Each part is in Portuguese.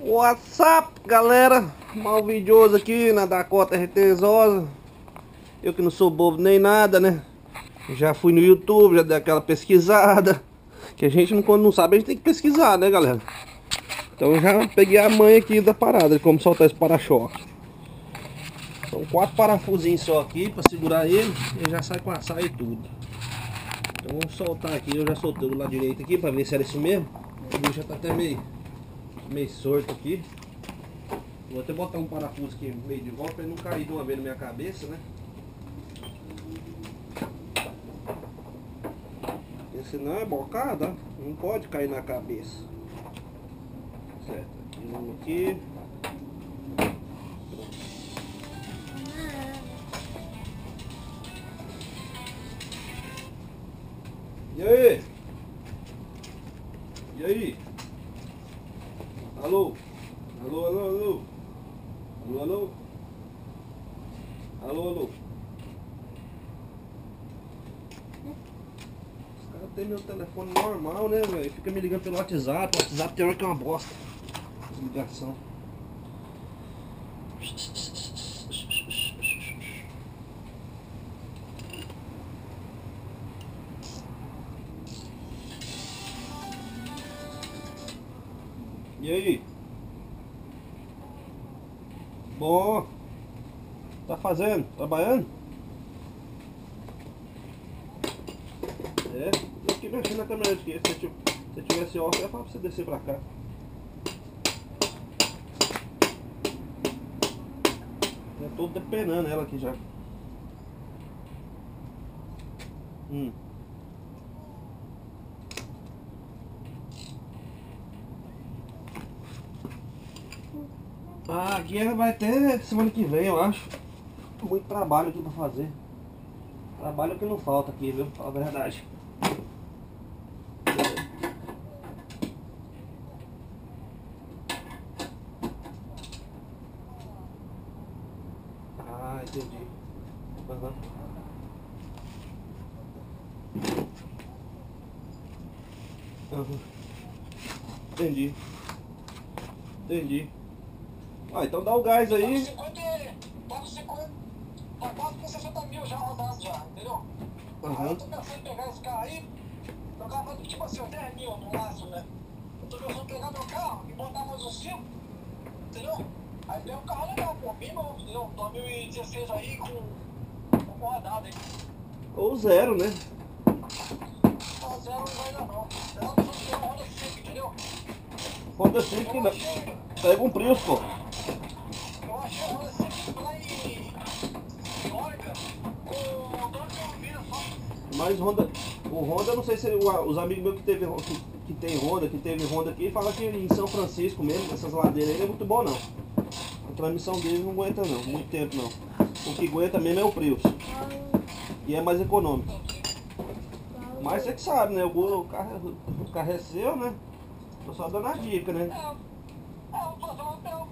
What's up, galera? Mal videoso aqui na Dakota RT Zosa. Eu que não sou bobo nem nada, né? Já fui no YouTube, já dei aquela pesquisada. Que a gente não, quando não sabe, a gente tem que pesquisar, né, galera? Então já peguei a mãe aqui da parada, de como soltar esse para-choque. São quatro parafusinhos só aqui para segurar ele e já sai com a saia e tudo. Então vamos soltar aqui, eu já soltei do lado direito aqui para ver se era isso mesmo. O bicho já tá até meio meio sorto aqui. Vou até botar um parafuso aqui meio de volta para ele não cair de uma vez na minha cabeça, né? Porque senão é bocada, não pode cair na cabeça. Certo, aqui aqui. E aí? E aí? Alô? Alô, alô, alô? Alô, alô? Alô, alô? Os caras têm meu telefone normal, né, velho? Fica me ligando pelo WhatsApp. O WhatsApp tem hora que é uma bosta. Ligação. E aí? Bom. Tá fazendo? Trabalhando? É, eu aqui mexendo na câmera de esquerda. Se eu tivesse off, eu falar pra você descer pra cá. Já tô depenando ela aqui já. Hum. Ah, aqui vai até semana que vem, eu acho. Muito trabalho aqui pra fazer. Trabalho que não falta aqui, viu? Fala a verdade. Ah, entendi. Uhum. Uhum. Entendi. Entendi. Ah, então dá o gás aí. Tá com 50, tá com 50, tá quase com 60 mil já rodado já, entendeu? Aí Uhum. eu tô pensando em pegar esse carro aí, trocar mais, tipo assim, 10 mil no máximo, né? Eu tô pensando em pegar meu carro e botar mais uns 5, entendeu? Aí tem um carro legal, pô, bem novo, entendeu? 2016 aí com, com rodada aí. Ou zero, né? Tá zero não vai dar não. Ela precisa ter uma Honda Civic, entendeu? Civic Eu não. achei, Pega um Prius, pô. Mas Honda, o Honda, não sei se os amigos meus que, teve, que, que tem Honda, que teve Honda aqui, falam que em São Francisco mesmo, essas ladeiras aí, não é muito bom não. A transmissão dele não aguenta não, muito tempo não. O que aguenta mesmo é o Prius. E é mais econômico. Mas você que sabe, né? O, carro, o carro é seu, né? Tô só dando a dica, né? É, é, eu vou fazer uma eu,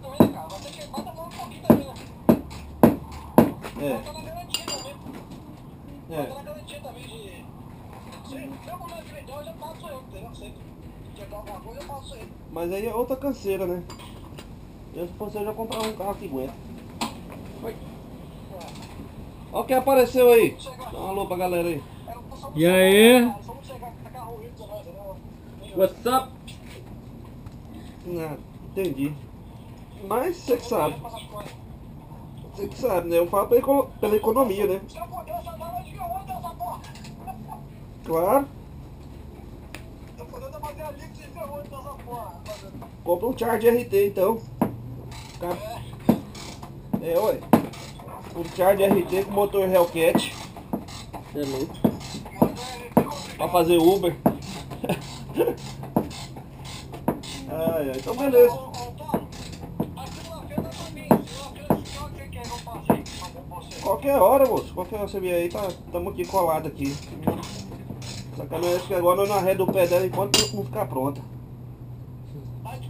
também, cara, vai ter que bota a mão um pouquinho também, né? É, Bota na garantia também. Bota é. na garantia também de. Se eu de legal, eu já passo eu, entendeu? Se quebrar alguma coisa, eu passo ele. Mas aí é outra canseira, né? Eu se fosse eu já comprar um carro que aguenta. Oi. Ó quem apareceu aí. Dá um alô pra galera aí. Um só E aí? Vamos chegar com carro ruim pra nós, entendeu? What's up? Não, entendi. Mas você que sabe. Você que sabe, né? Eu falo pela, pela economia, né? Claro. Compra um Charge RT então. Cap- É, olha. Um Charge RT com motor Hellcat. É louco. Pra fazer Uber. Ai, ai. Então beleza. Ô, ô, tá pra você. Qualquer hora, moço. Qualquer hora você vier aí, tá, tamo aqui colado aqui. Essa caminhonete que agora nós não arreda o pé dela enquanto não ficar pronta. Mas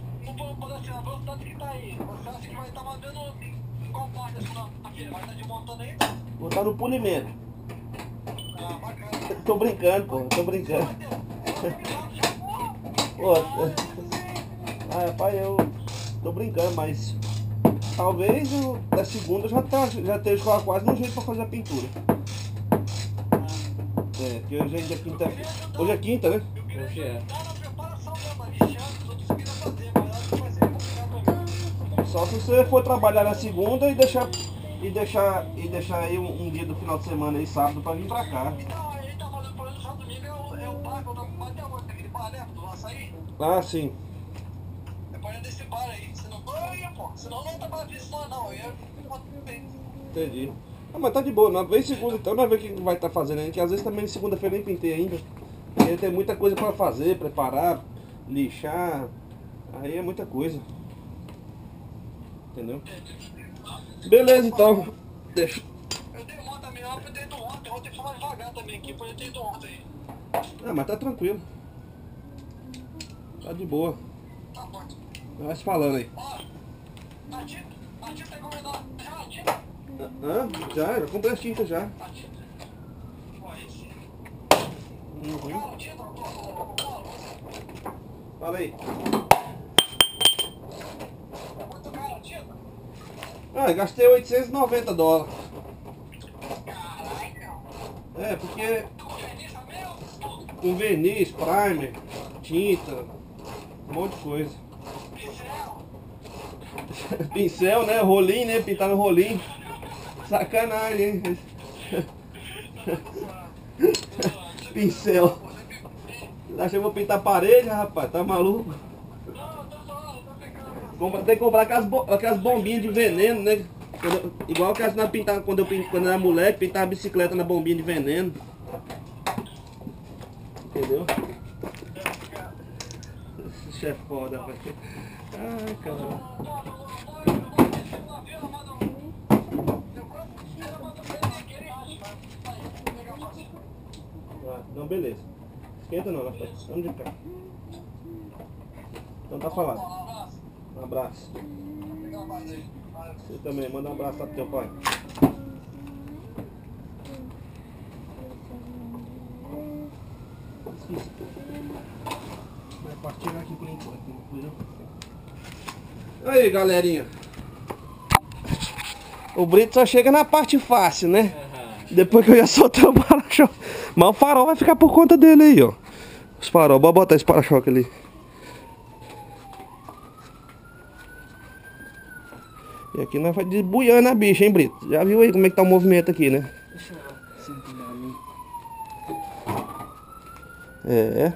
ser a velocidade que tá aí. Você acha que vai estar mandando em qual parte assim, vai estar desmontando aí? Vou estar no polimento. Ah, bacana. Tô brincando, pô. Tô brincando. Pô, Ah, rapaz, eu tô brincando, mas talvez da segunda já, tá, já esteja quase no jeito pra fazer a pintura. É, porque hoje é quinta. Hoje é quinta, né? Hoje é. Tá na preparação mesmo, lixando, os outros queriam fazer, mas acho que vai ser complicado também. Só se você for trabalhar na segunda e deixar. E deixar, e deixar aí um, um dia do final de semana aí, sábado, pra vir pra cá. Então, tá é é eu né? Do açaí. Ah, sim. Pra desse bar aí. Senão, olha, pô. Senão não tá mais visto lá, não. Eu ia bem. Entendi. Ah, mas tá de boa, nós vem segunda então, nós vemos o que vai estar fazendo aí, que às vezes também segunda-feira nem pintei ainda. Aí tem muita coisa pra fazer, preparar, lixar, aí é muita coisa. Entendeu? Beleza então. Deixa. Eu dei uma também, eu aprendi do ontem. Ontem foi mais devagar também aqui, foi eu dei do ontem. Ah, mas tá tranquilo. Tá de boa. Vai se falando aí. Ó, a tinta, a tinta é encomendada já, a tinta. Hã? Já, já comprei as tintas já. A tinta. Uhum. Fala aí. Muito caro a tinta. Ah, gastei 890 dólares. Caralho. É, porque com verniz, primer, tinta, um monte de coisa. Pincel. Né? Rolinho, né? Pintar no rolinho. Sacanagem, hein? Pincel. Acha que eu vou pintar a parede, rapaz? Tá maluco? Compra- tem que comprar aquelas, bo- aquelas bombinhas de veneno, né? Igual que as na pintar quando eu quando eu era moleque, pintava a bicicleta na bombinha de veneno. Entendeu? Esse chefe foda, velho. Ai, cara. Ah, não, beleza. Esquenta não, rapaz. Vamos de cá. Então tá falado. Um abraço. Você também, manda um abraço lá pro teu pai. Esqueci. Vai partir aqui por enquanto. entendeu? Aí, galerinha. O Brito só chega na parte fácil, né? Depois que eu já soltei o para-choque. Mas o farol vai ficar por conta dele aí, ó. Os farol, bora botar esse para-choque ali. E aqui nós vai desbuiando a bicha, hein, Brito? Já viu aí como é que tá o movimento aqui, né? Deixa eu. É.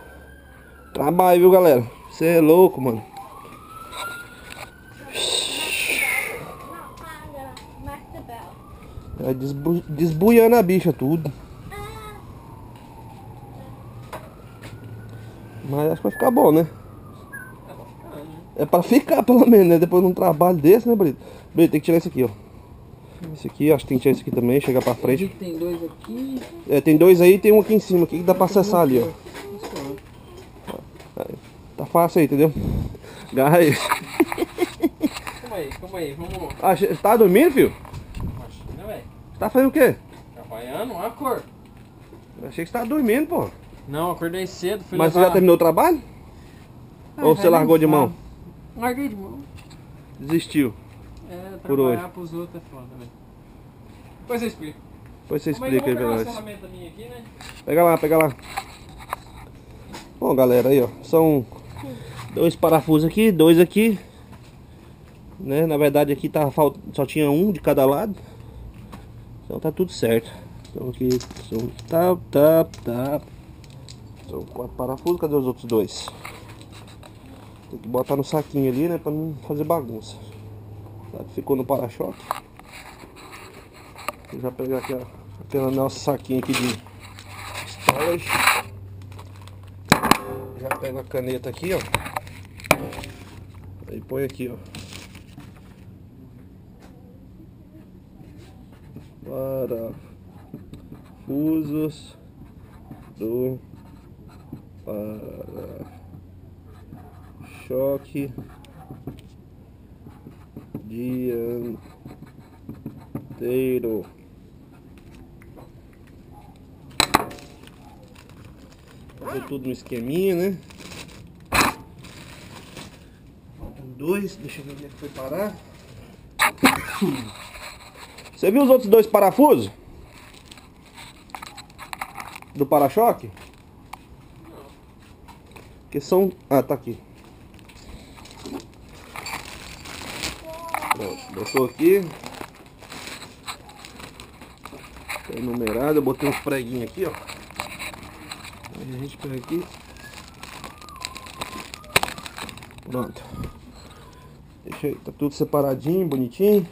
Trabalho, viu, galera? Você é louco, mano. Vai desbu desbuiando a bicha tudo. Mas acho que vai ficar bom, né? É pra ficar pelo menos, né? Depois de um trabalho desse, né, Brito? Brito, tem que tirar esse aqui, ó. Esse aqui, acho que tem que tirar esse aqui também, chegar pra frente. Tem dois aqui. É, tem dois aí e tem um aqui em cima aqui que dá pra acessar ali, ó. Tá fácil aí, entendeu? Garra aí. Calma aí, calma aí, vamos. Ah, você tá dormindo, filho? Imagina, velho. Tá fazendo o quê? Trabalhando, uma cor. Eu achei que você tava dormindo, pô. Não, acordei cedo, fui Mas você levar... já terminou o trabalho? Ah, Ou você largou de mão? Larguei de mão. Desistiu. É, Por hoje. pros outros é foda, velho. Depois eu explico. Depois você explica aí pra nós. aqui, né? Pega lá, pega lá. Bom, galera, aí, ó. São dois parafusos aqui, dois aqui. Né? Na verdade, aqui tá, falt- só tinha um de cada lado. Então tá tudo certo. Então aqui são tap, tap, tap. São quatro parafusos. Cadê os outros dois? Tem que botar no saquinho ali, né? Pra não fazer bagunça. Tá, Ficou no para-choque. Vou já pegar aqui, ó. Aquele nosso saquinho aqui de storage. Já pego a caneta aqui, ó. Aí põe aqui, ó. Parafusos do choque dianteiro. Fazer tudo no esqueminha, né? dois, deixa eu ver é que foi parar. Você viu os outros dois parafusos? Do para-choque? Que são... Ah, tá aqui. Pronto, botou aqui. Tá enumerado, eu botei uns preguinhos aqui, ó. Aí a gente pega aqui. Pronto. Deixa aí, tá tudo separadinho, bonitinho.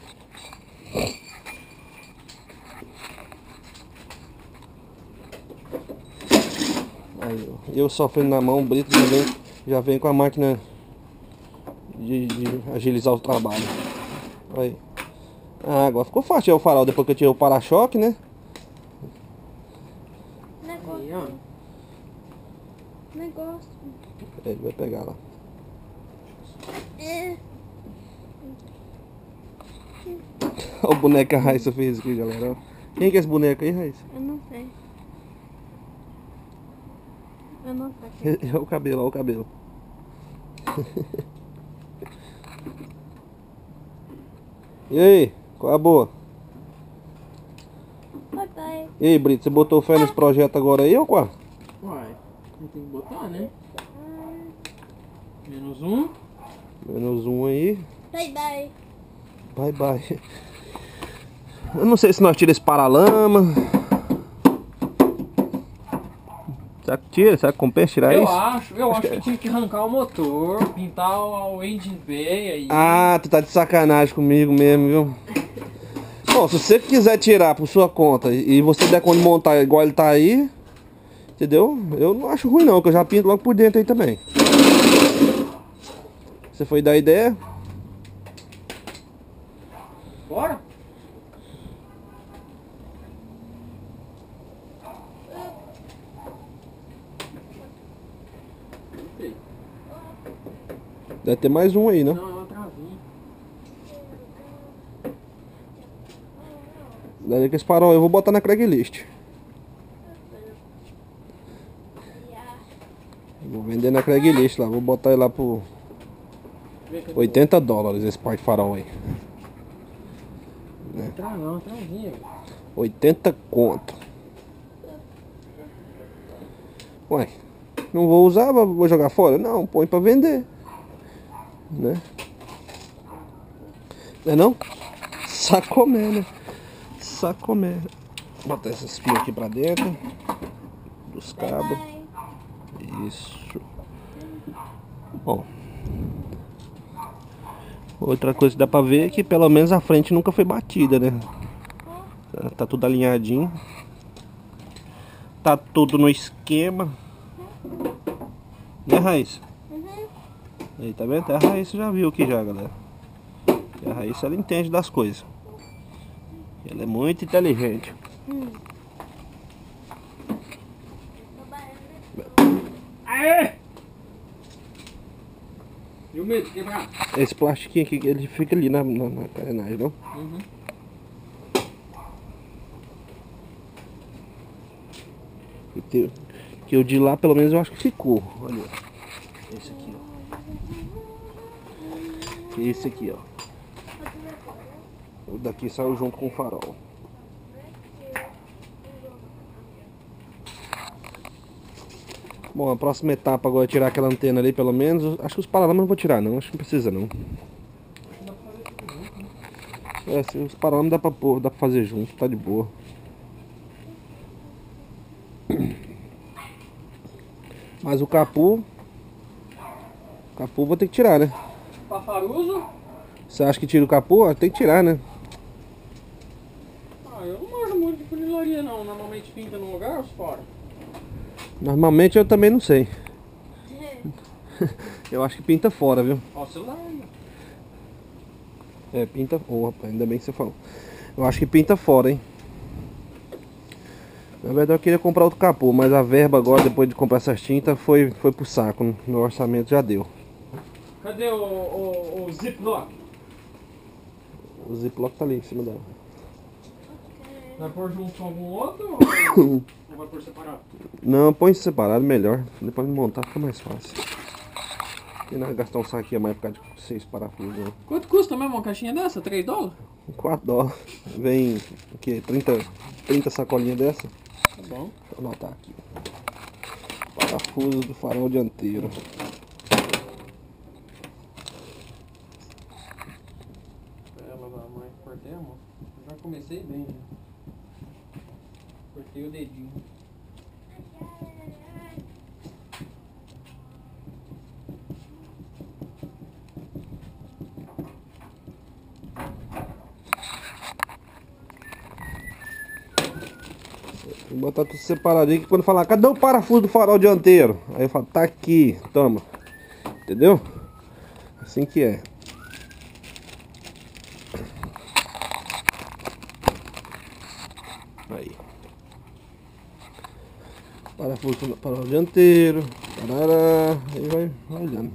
Aí, ó, eu sofrendo na mão, o Brito já vem, já vem com a máquina de, de agilizar o trabalho. Aí. Ah, agora ficou fácil é o farol depois que eu tirei o para-choque, né? Negócio. Negócio. Ele vai pegar lá. É. Olha o boneco que a Raíssa fez aqui, galera. Quem que é esse boneco aí, Raíssa? Eu não sei. Eu não. É o cabelo, olha o cabelo. e aí, qual é a boa? Bye. E aí, Brito, você botou fé nesse projeto agora aí ou qual? Uai, não tem que botar, né? Hum, Menos um. Menos um aí. Bye bye. Bye bye. Eu não sei se nós tira esse paralama. Será que tira? Será que compensa tirar eu isso? acho, eu acho que tinha que arrancar o motor, pintar o engine bay aí. Ah, tu tá de sacanagem comigo mesmo, viu? Bom, se você quiser tirar por sua conta e você der de montar igual ele tá aí, entendeu? Eu não acho ruim não, que eu já pinto logo por dentro aí também. Você foi dar ideia? Bora? Deve ter mais um aí, não? Não, é uma travinha. Daí que esse farol eu vou botar na Craigslist. Vou vender na Craigslist lá, vou botar ele lá por Vê que eu 80 dólares esse par de farol aí. Tra, não, travinha, velho. 80 conto. Ué, não vou usar, vou jogar fora? Não, põe pra vender. Né? Não é não? Sacomé, né? Sacomé. Vou botar esses fios aqui pra dentro. Dos cabos. Isso. Bom. Outra coisa que dá pra ver é que pelo menos a frente nunca foi batida, né? Tá tudo alinhadinho. Tá tudo no esquema. Né, Raíssa? Aí, tá vendo? Até a Raíssa já viu aqui já, galera. E a Raíssa, ela entende das coisas. Ela é muito inteligente. Aê! E o medo de quebrar? Esse plastiquinho aqui, ele fica ali na, na, na carenagem, não? Uhum. Que, o de lá, pelo menos, eu acho que ficou. Olha, esse aqui, ó. Esse aqui, ó. O daqui saiu junto com o farol. Bom, a próxima etapa agora é tirar aquela antena ali, pelo menos. Acho que os paralamas não vou tirar, não. Acho que não precisa, não. É, se os paralamas dá pra pôr, dá pra fazer junto, tá de boa. Mas o capu. O capu vou ter que tirar, né? Paparuso? Você acha que tira o capu? Ah, Tem que tirar, né? Ah, eu não manjo muito de funilaria não. Normalmente pinta num lugar ou fora? Normalmente eu também não sei. Eu acho que pinta fora, viu? Ó, o celular. É, pinta. Oh, rapaz, ainda bem que você falou. Eu acho que pinta fora, hein? Na verdade eu queria comprar outro capô, mas a verba agora, depois de comprar essas tintas, foi, foi pro saco. Meu orçamento já deu. Cadê o, o, o ziplock? O ziplock tá ali em cima dela. Vai pôr junto com algum outro ou ou vai pôr separado? Não, põe separado melhor. Depois de montar fica mais fácil. E nós gastar um saquinho a mais por causa de seis parafusos, né? Quanto custa mesmo uma caixinha dessa? 3 dólares? 4 dólares. Vem o quê? 30, 30 sacolinhas dessa? Tá bom. Vou anotar aqui. Parafuso do farol dianteiro. Ela da mãe, cortei a mão. Já comecei bem, né? Cortei o dedinho. Vou botar tudo separadinho que quando falar, cadê o parafuso do farol dianteiro? Aí eu falo, tá aqui, toma. Entendeu? Assim que é. Aí. Parafuso do farol dianteiro. Tarará. Aí vai, olhando.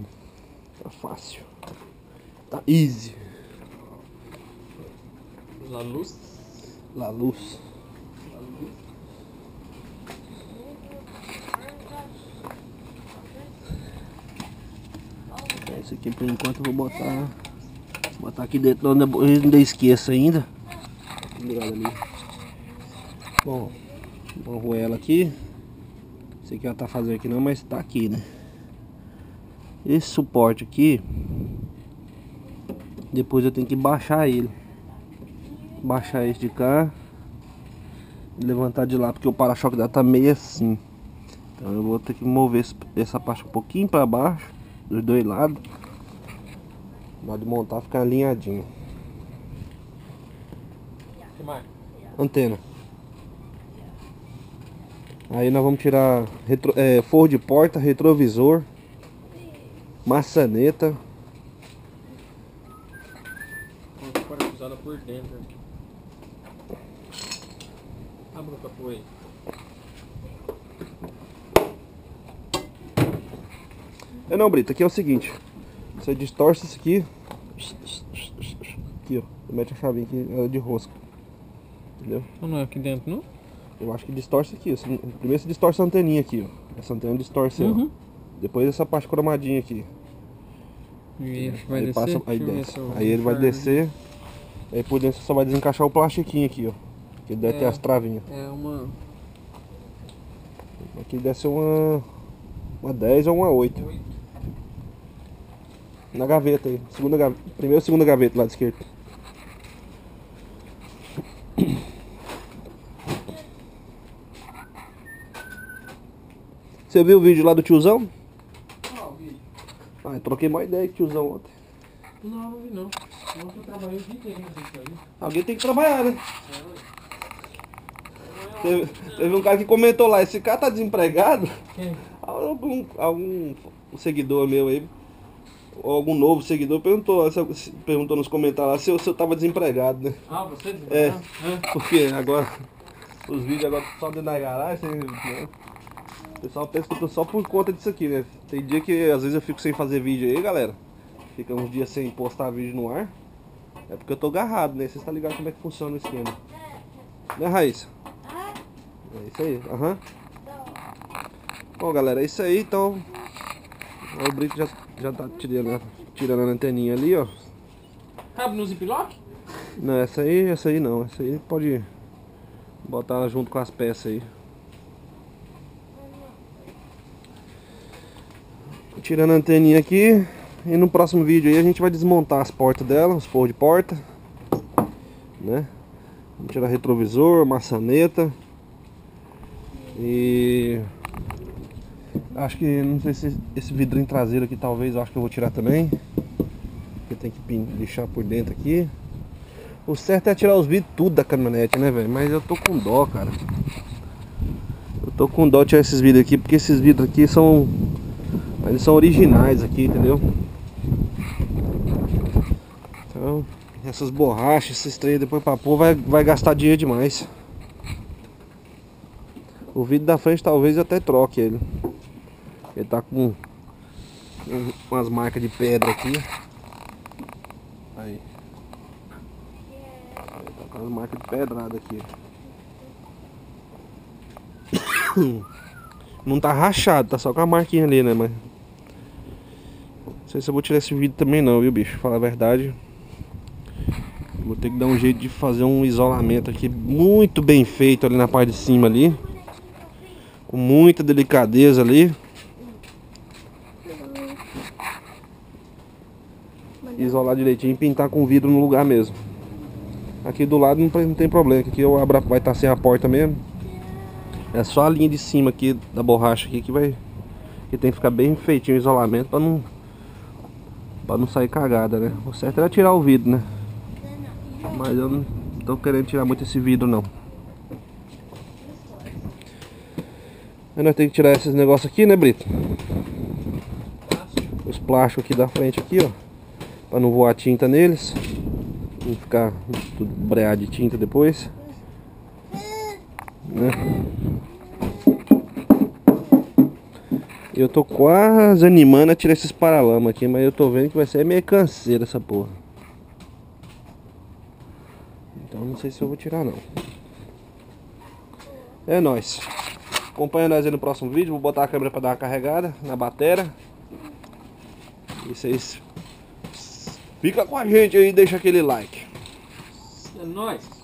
Tá fácil. Tá easy. La luz. La luz. É, Esse aqui por enquanto eu vou botar. Botar aqui dentro, não ainda, ainda esqueço ainda. Bom, vou ela aqui. Não sei o que ela tá fazendo aqui não, mas tá aqui, né? Esse suporte aqui. Depois eu tenho que baixar ele. Baixar esse de cá. E levantar de lá, porque o para-choque dela tá meio assim. Então eu vou ter que mover essa parte um pouquinho para baixo, dos dois lados. Hora de montar ficar alinhadinho. Antena. Aí nós vamos tirar retro, é, forro de porta, retrovisor, maçaneta. Parafusada por dentro. Abra o capô aí. É não, Brito, aqui é o seguinte. Você distorce isso aqui. Aqui, ó. Mete a chavinha aqui ela é de rosca. Entendeu? Não é aqui dentro, não? Eu acho que distorce aqui. ó. Primeiro você distorce a anteninha aqui, ó. Essa antena distorce, ó. Uhum. Depois essa parte cromadinha aqui. E que vai aí descer. passa, aí desce. se Aí ele vai descer. Aí por dentro você só vai desencaixar o plastiquinho aqui, ó. Que deve ter É. as travinhas. É uma. Aqui deve ser uma. Uma 10 ou uma 8. Oito. Na gaveta aí. Segunda gaveta. Primeira ou segunda gaveta lá de Você viu o vídeo lá do tiozão? Ah, o vídeo. Ah, eu troquei uma ideia com o tiozão ontem. Não, não vi não. Ontem eu trabalhei o dia inteiro aí. Alguém tem que trabalhar, né? Teve, teve um cara que comentou lá, esse cara tá desempregado? Quem? Algum, algum seguidor meu aí, ou algum novo seguidor, perguntou, perguntou nos comentários lá se eu, se eu tava desempregado, né? Ah, você? É. Ah, Porque agora, os vídeos agora só dentro da garagem, né? Pessoal pensa que eu tô só por conta disso aqui, né? Tem dia que às vezes eu fico sem fazer vídeo aí, galera. Fica uns dias sem postar vídeo no ar. É porque eu tô agarrado, né? Vocês estão ligados como é que funciona o esquema. Né, Raíssa? É isso aí, aham. não. Bom, galera, é isso aí, então. O Brito já, já tá tirando, tirando a anteninha ali, ó. Cabe no ziplock? Não, essa aí, essa aí não. Essa aí pode botar junto com as peças aí. Tirando a anteninha aqui. E no próximo vídeo aí a gente vai desmontar as portas dela, os forros de porta. Né? Vamos tirar retrovisor, maçaneta. E... Acho que, não sei se esse vidrinho traseiro aqui talvez, acho que eu vou tirar também. Porque tem que lixar por dentro aqui. O certo é tirar os vidros tudo da caminhonete, né, velho? Mas eu tô com dó, cara. Eu tô com dó de tirar esses vidros aqui, porque esses vidros aqui são... Eles são originais aqui, entendeu? Então, essas borrachas, esses três depois pra pôr, vai, vai gastar dinheiro demais. O vidro da frente talvez até troque ele. Ele tá com um- umas marcas de pedra aqui. Aí. Aí tá com as marcas de pedrada aqui. Não tá rachado, tá só com a marquinha ali, né, mas... Não sei se eu vou tirar esse vídeo também não, viu bicho? Falar a verdade. Vou ter que dar um jeito de fazer um isolamento aqui muito bem feito ali na parte de cima ali. Com muita delicadeza ali. Isolar direitinho e pintar com vidro no lugar mesmo. Aqui do lado não tem, problema, aqui eu abro, vai estar sem a porta mesmo. É só a linha de cima aqui da borracha aqui que vai que tem que ficar bem feitinho o isolamento para não para não sair cagada, né? O certo era tirar o vidro, né? Mas eu não tô querendo tirar muito esse vidro não. Aí nós temos que tirar esses negócios aqui, né, Brito? Os plásticos aqui da frente aqui, ó. Pra não voar tinta neles. Não ficar tudo breado de tinta depois. Né? Eu tô quase animando a tirar esses paralamas aqui, mas eu tô vendo que vai ser meio canseira essa porra. Então não sei se eu vou tirar não. É nóis. Acompanha nós aí no próximo vídeo. Vou botar a câmera pra dar uma carregada na bateria. E vocês fica com a gente aí e deixa aquele like. É nóis.